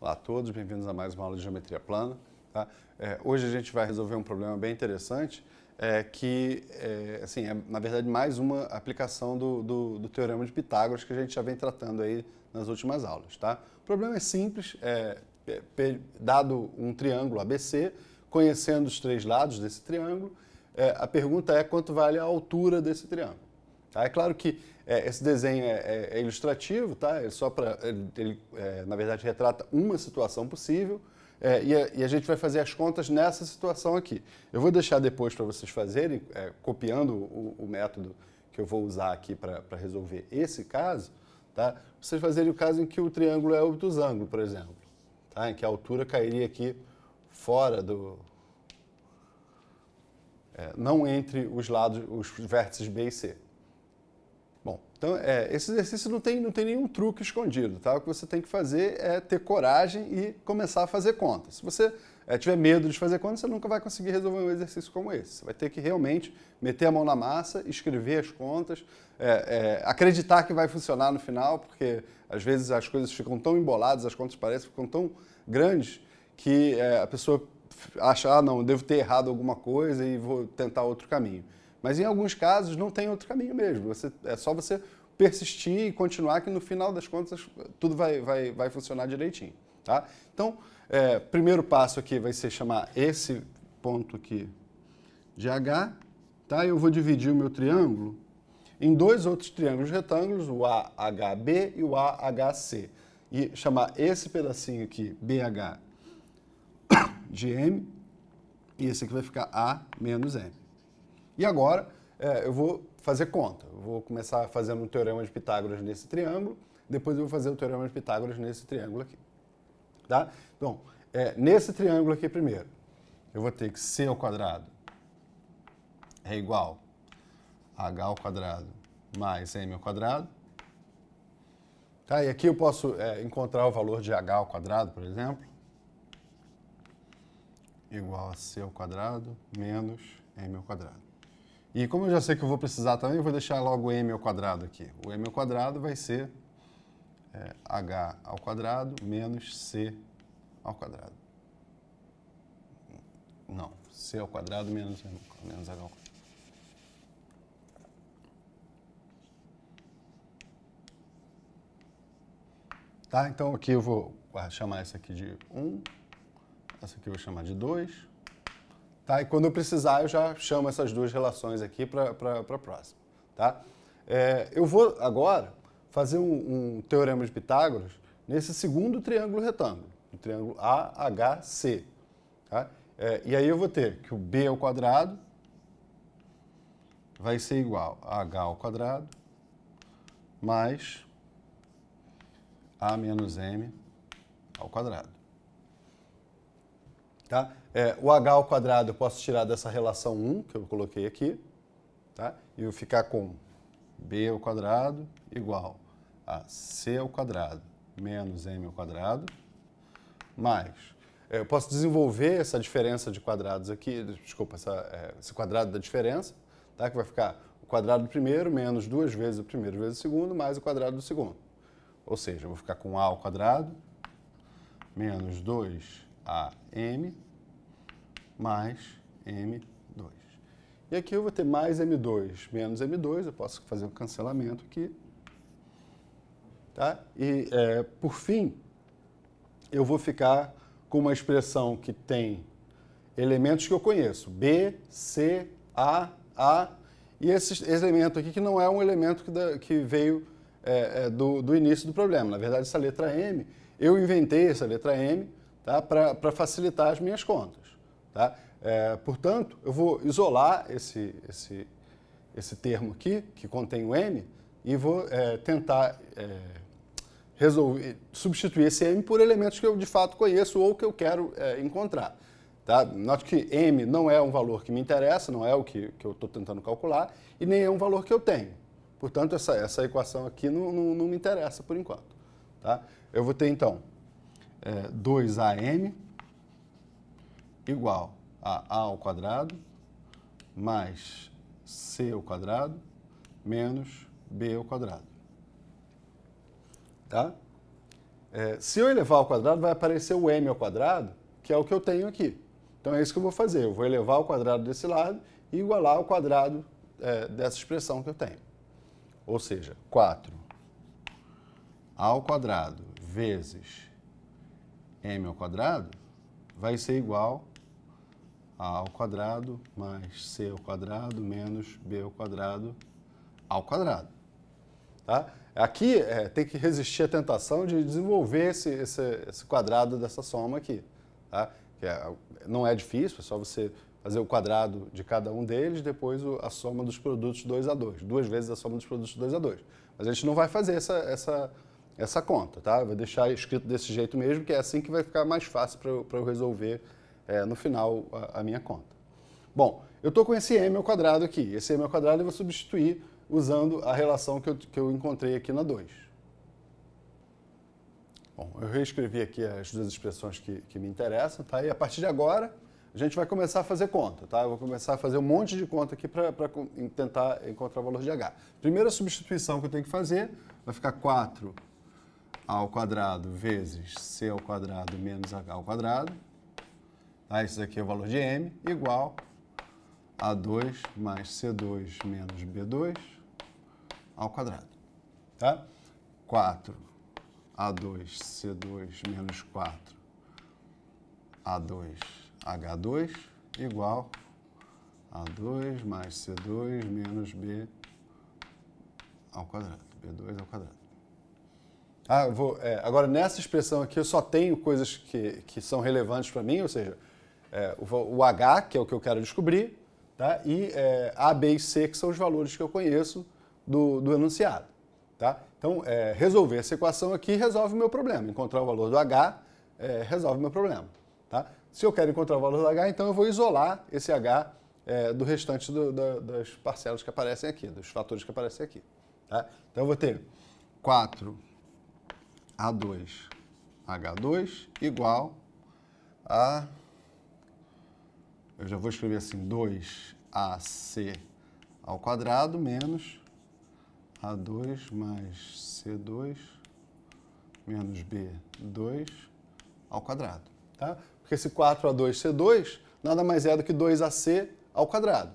Olá a todos, bem-vindos a mais uma aula de Geometria Plana. Tá? É, hoje a gente vai resolver um problema bem interessante, é, que é, assim, é, na verdade, mais uma aplicação do, do, do, Teorema de Pitágoras que a gente já vem tratando aí nas últimas aulas. Tá? O problema é simples, é, é, dado um triângulo ABC, conhecendo os três lados desse triângulo, é, a pergunta é quanto vale a altura desse triângulo. Tá? É claro que é, esse desenho é, é, é, ilustrativo, tá? É só para ele, ele é, na verdade retrata uma situação possível é, e a, e, a, gente vai fazer as contas nessa situação aqui. Eu vou deixar depois para vocês fazerem, é, copiando o, o, método que eu vou usar aqui para resolver esse caso, tá? Vocês fazerem o caso em que o triângulo é obtusângulo, por exemplo, tá? Em que a altura cairia aqui fora do não entre os lados, os vértices B e C. Então é, esse exercício não tem, não tem nenhum truque escondido, tá? O que você tem que fazer é ter coragem e começar a fazer contas. Se você é, tiver medo de fazer contas, você nunca vai conseguir resolver um exercício como esse. Você vai ter que realmente meter a mão na massa, escrever as contas, é, é, acreditar que vai funcionar no final, porque às vezes as coisas ficam tão emboladas, as contas parecem ficam tão grandes que é, a pessoa acha, ah, não, devo ter errado alguma coisa e vou tentar outro caminho. Mas em alguns casos não tem outro caminho mesmo. Você, é só você persistir e continuar que no final das contas tudo vai, vai, vai funcionar direitinho. Tá? Então, é, primeiro passo aqui vai ser chamar esse ponto aqui de H. Tá? Eu vou dividir o meu triângulo em dois outros triângulos retângulos, o AHB e o AHC. E chamar esse pedacinho aqui, BH, de M, e esse aqui vai ficar A menos M. E agora é, eu vou fazer conta. Eu vou começar fazendo um teorema de Pitágoras nesse triângulo, depois eu vou fazer o teorema de Pitágoras nesse triângulo aqui. Tá? Então, é, nesse triângulo aqui primeiro, eu vou ter que C ao quadrado é igual a H ao quadrado mais M ao quadrado. Tá? E aqui eu posso é, encontrar o valor de H ao quadrado, por exemplo, igual a C ao quadrado menos M ao quadrado. E como eu já sei que eu vou precisar também, eu vou deixar logo m ao quadrado aqui. O m ao quadrado vai ser é, h ao quadrado menos c ao quadrado. Não, c ao quadrado menos, menos h ao quadrado. Tá? Então aqui eu vou chamar essa aqui de 1, essa aqui eu vou chamar de 2, Tá? E quando eu precisar, eu já chamo essas duas relações aqui para a próxima. Tá? É, eu vou agora fazer um, um, teorema de Pitágoras nesse segundo triângulo retângulo, o triângulo AHC. Tá? É, e aí eu vou ter que o b ao quadrado vai ser igual a h ao quadrado mais a menos m ao quadrado. Tá? É, o h ao quadrado eu posso tirar dessa relação 1 que eu coloquei aqui, tá? e eu ficar com b ao quadrado igual a c ao quadrado menos m ao quadrado, mais... É, eu posso desenvolver essa diferença de quadrados aqui, desculpa, essa, é, esse quadrado da diferença, tá? que vai ficar o quadrado do primeiro menos duas vezes o primeiro vezes o segundo, mais o quadrado do segundo. Ou seja, eu vou ficar com a ao quadrado menos 2am mais M2. E aqui eu vou ter mais M2 menos M2, eu posso fazer um cancelamento aqui. Tá? E, é, por fim, eu vou ficar com uma expressão que tem elementos que eu conheço, B, C, A, A, e esse elemento aqui que não é um elemento que, da, que veio é, é, do, do início do problema. Na verdade, essa letra M, eu inventei essa letra M tá, para facilitar as minhas contas. Tá? É, portanto, eu vou isolar esse, esse, esse termo aqui, que contém o M, e vou é, tentar é, resolver, substituir esse M por elementos que eu de fato conheço ou que eu quero é, encontrar. Tá? Note que M não é um valor que me interessa, não é o que, que eu estou tentando calcular, e nem é um valor que eu tenho. Portanto, essa, essa equação aqui não, não, não me interessa por enquanto. Tá? Eu vou ter, então, é, 2AM igual a a ao quadrado mais c ao quadrado menos b ao quadrado. Tá? é, se eu elevar ao quadrado, vai aparecer o m ao quadrado, que é o que eu tenho aqui. Então é isso que eu vou fazer. Eu vou elevar ao quadrado desse lado e igualar ao quadrado é, dessa expressão que eu tenho. Ou seja, 4 ao quadrado vezes m ao quadrado vai ser igual a ao quadrado mais c ao quadrado menos b ao quadrado ao quadrado. Tá? Aqui é, tem que resistir à tentação de desenvolver esse, esse, esse quadrado dessa soma aqui. Tá? Que é, não é difícil, é só você fazer o quadrado de cada um deles, depois a soma dos produtos 2 a 2, duas vezes a soma dos produtos 2 a 2. Mas a gente não vai fazer essa, essa, essa conta, tá? Vou deixar escrito desse jeito mesmo, que é assim que vai ficar mais fácil para eu, resolver é, no final a, a, minha conta. Bom, eu estou com esse m ao quadrado aqui. Esse m ao quadrado eu vou substituir usando a relação que eu, que eu encontrei aqui na 2. Bom, eu reescrevi aqui as duas expressões que, que me interessam, tá? E a partir de agora, a gente vai começar a fazer conta, tá? Eu vou começar a fazer um monte de conta aqui para tentar encontrar o valor de h. Primeira substituição que eu tenho que fazer vai ficar 4 ao quadrado vezes c ao quadrado menos h ao quadrado. Tá? Isso aqui é o valor de m, igual a 2 mais c2 menos b2 ao quadrado. Tá? 4 a2 c2 menos 4 a2 h2 igual a 2 mais c2 menos b ao quadrado, b2 ao quadrado. Ah, vou, é, agora, nessa expressão aqui, eu só tenho coisas que, que são relevantes para mim, ou seja, é, o, o, H, que é o que eu quero descobrir, tá? e é, A, B e C, que são os valores que eu conheço do, do enunciado. Tá? Então, é, resolver essa equação aqui resolve o meu problema. Encontrar o valor do H é, resolve o meu problema. Tá? Se eu quero encontrar o valor do H, então eu vou isolar esse H é, do restante do, do, das parcelas que aparecem aqui, dos fatores que aparecem aqui. Tá? Então, eu vou ter 4 a2 H2 igual a. Eu já vou escrever assim: 2AC ao quadrado menos A2 mais C2 menos B2 ao quadrado. Tá? Porque esse 4A2C2 nada mais é do que 2AC ao quadrado.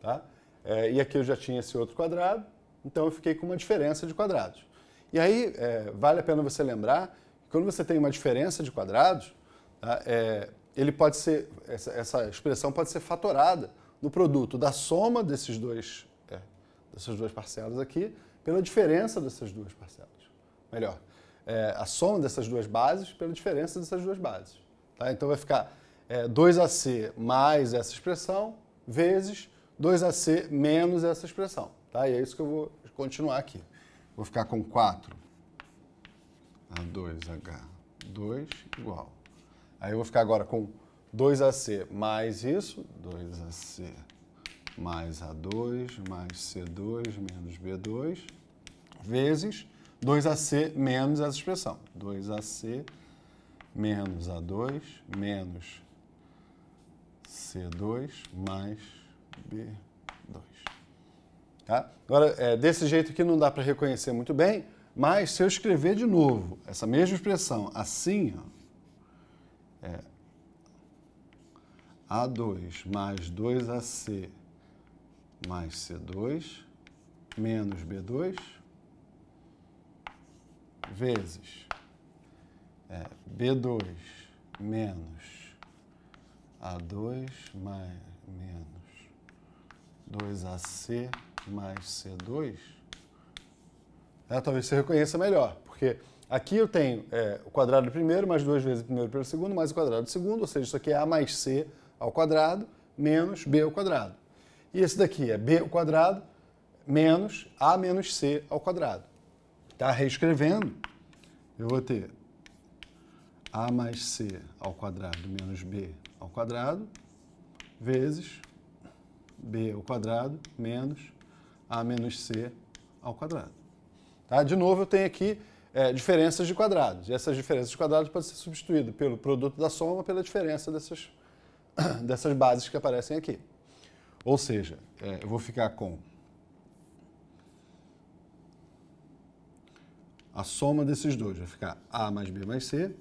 Tá? É, e aqui eu já tinha esse outro quadrado, então eu fiquei com uma diferença de quadrados. E aí, é, vale a pena você lembrar que quando você tem uma diferença de quadrados, tá, é, ele pode ser, essa, essa, expressão pode ser fatorada no produto da soma desses dois, é, dessas duas parcelas aqui pela diferença dessas duas parcelas. Melhor, é, a soma dessas duas bases pela diferença dessas duas bases. Tá? Então vai ficar 2AC é, mais essa expressão vezes 2AC menos essa expressão. Tá? E é isso que eu vou continuar aqui. Vou ficar com 4 A2H2 igual. Aí eu vou ficar agora com 2AC mais isso, 2AC mais A2 mais C2 menos B2, vezes 2AC menos essa expressão. 2AC menos A2 menos C2 mais B2. Tá? Agora, é, desse jeito aqui não dá para reconhecer muito bem, mas se eu escrever de novo essa mesma expressão assim, ó, é A2 mais 2AC mais C2 menos B2 vezes é, B2 menos A2 mais menos 2AC mais C2, né, talvez você reconheça melhor, porque aqui eu tenho é, o quadrado do primeiro mais duas vezes o primeiro pelo segundo mais o quadrado do segundo, ou seja, isso aqui é A mais C ao quadrado menos B ao quadrado. E esse daqui é B ao quadrado menos A menos C ao quadrado. Está reescrevendo, eu vou ter A mais C ao quadrado menos B ao quadrado vezes B ao quadrado menos a menos c ao quadrado. Tá? De novo, eu tenho aqui é, diferenças de quadrados. E essas diferenças de quadrados podem ser substituídas pelo produto da soma pela diferença dessas, dessas bases que aparecem aqui. Ou seja, é, eu vou ficar com a soma desses dois vai ficar A mais B mais C,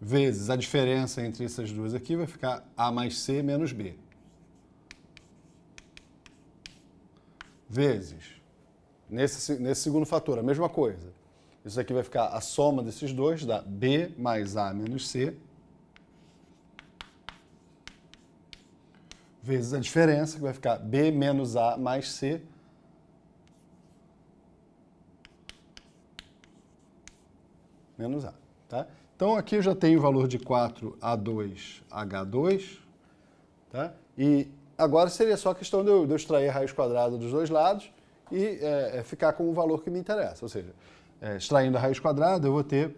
vezes a diferença entre essas duas aqui vai ficar A mais C menos B. Vezes, nesse, nesse segundo fator, a mesma coisa. Isso aqui vai ficar a soma desses dois, dá B mais A menos C, vezes a diferença, que vai ficar B menos A mais C, menos A. Tá? Então aqui eu já tenho o valor de 4A2H2, tá? e agora seria só questão de eu, de eu extrair a raiz quadrada dos dois lados e é, é, ficar com o valor que me interessa. Ou seja, é, extraindo a raiz quadrada eu vou ter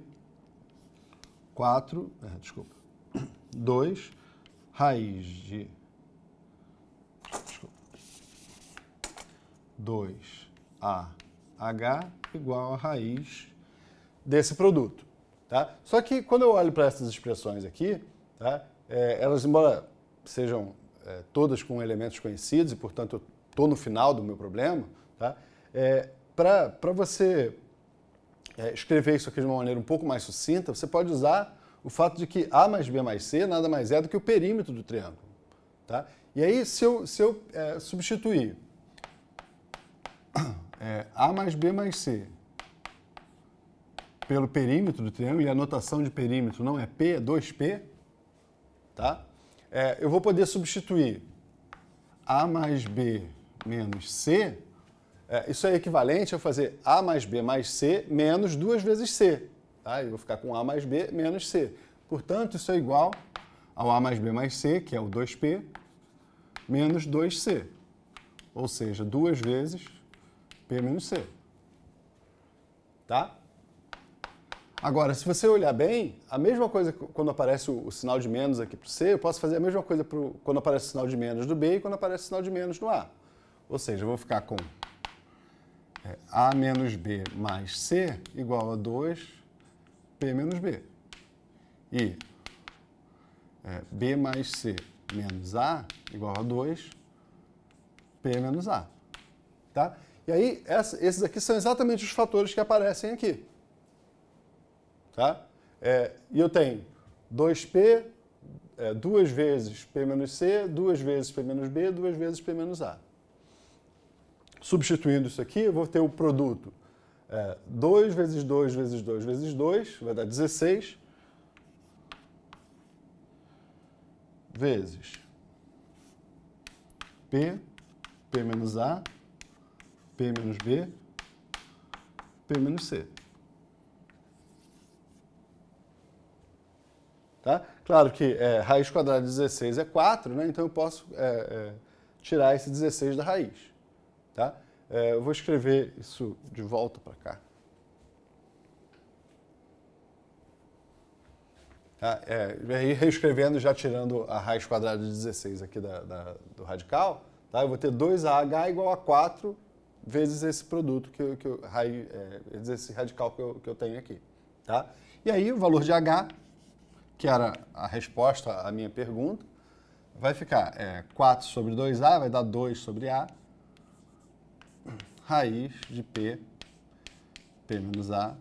4, é, desculpa, 2 raiz de 2AH igual a raiz desse produto. Tá? Só que quando eu olho para essas expressões aqui, tá? É, elas, embora sejam é, todas com elementos conhecidos e, portanto, eu estou no final do meu problema, tá? É, para você é, escrever isso aqui de uma maneira um pouco mais sucinta, você pode usar o fato de que A mais B mais C nada mais é do que o perímetro do triângulo. Tá? E aí, se eu, se eu é, substituir é, A mais B mais C pelo perímetro do triângulo, e a notação de perímetro não é P, é 2P, tá? É, eu vou poder substituir A mais B menos C, é, isso é equivalente a fazer A mais B mais C menos duas vezes C. Tá? Eu vou ficar com A mais B menos C. Portanto, isso é igual ao A mais B mais C, que é o 2P, menos 2C. Ou seja, duas vezes P menos C. Tá? Agora, se você olhar bem, a mesma coisa quando aparece o, o sinal de menos aqui para o C, eu posso fazer a mesma coisa pro, quando aparece o sinal de menos do B e quando aparece o sinal de menos no A. Ou seja, eu vou ficar com é, A menos B mais C igual a 2 P menos B. E é, B mais C menos A igual a 2 P menos A. Tá? E aí, essa, esses aqui são exatamente os fatores que aparecem aqui. Tá? É, e eu tenho 2P, é, duas vezes P menos C, duas vezes P menos B, duas vezes P menos A. Substituindo isso aqui, eu vou ter o produto é, 2 vezes 2 vezes 2 vezes 2, vai dar 16, vezes P, P menos A, P menos B, P menos C. Tá? Claro que é, raiz quadrada de 16 é 4, né? então eu posso é, é, tirar esse 16 da raiz. Tá? É, eu vou escrever isso de volta para cá. Tá? É, reescrevendo, já tirando a raiz quadrada de 16 aqui da, da, do radical, tá? eu vou ter 2AH igual a 4 vezes esse produto, que, eu, que eu, raiz, é, esse radical que eu, que eu tenho aqui. Tá? E aí o valor de H que era a resposta à minha pergunta, vai ficar é, 4 sobre 2A, vai dar 2 sobre A, raiz de P, P menos A,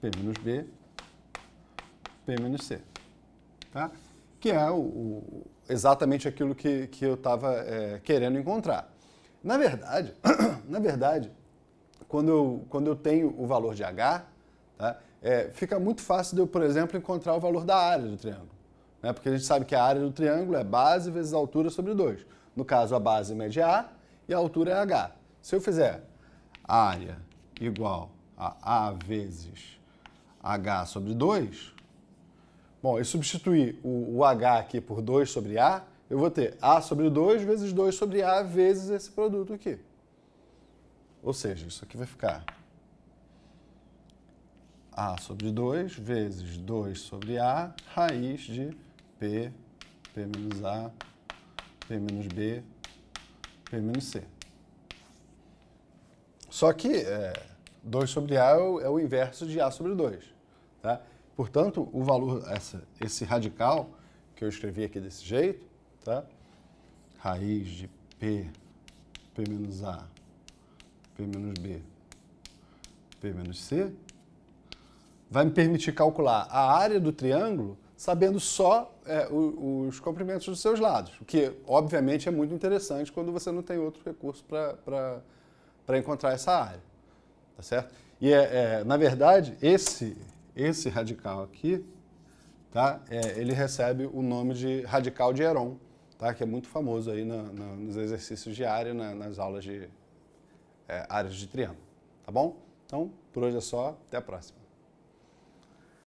P menos B, P menos C. Tá? Que é o, o exatamente aquilo que, que eu estava é, querendo encontrar. Na verdade, na verdade, quando eu, quando eu tenho o valor de H, tá, é, fica muito fácil de eu, por exemplo, encontrar o valor da área do triângulo. Né? Porque a gente sabe que a área do triângulo é base vezes altura sobre 2. No caso, a base mede A e a altura é H. Se eu fizer área igual a A vezes H sobre 2, bom, eu substituir o, o H aqui por 2 sobre A, eu vou ter A sobre 2 vezes 2 sobre A vezes esse produto aqui. Ou seja, isso aqui vai ficar a sobre 2 vezes 2 sobre A, raiz de P, P menos A, P menos B, P menos C. Só que é, 2 sobre A é o, é o, inverso de A sobre 2. Tá? Portanto, o valor, essa, esse radical que eu escrevi aqui desse jeito, tá? raiz de P, P menos A, P menos B, P menos C vai me permitir calcular a área do triângulo sabendo só é, os comprimentos dos seus lados, o que obviamente é muito interessante quando você não tem outro recurso para encontrar essa área, tá certo? E é, é, na verdade esse esse radical aqui, tá? É, ele recebe o nome de radical de Heron, tá? Que é muito famoso aí na, na, nos exercícios de área, na, nas aulas de é, áreas de triângulo, tá bom? Então por hoje é só, até a próxima.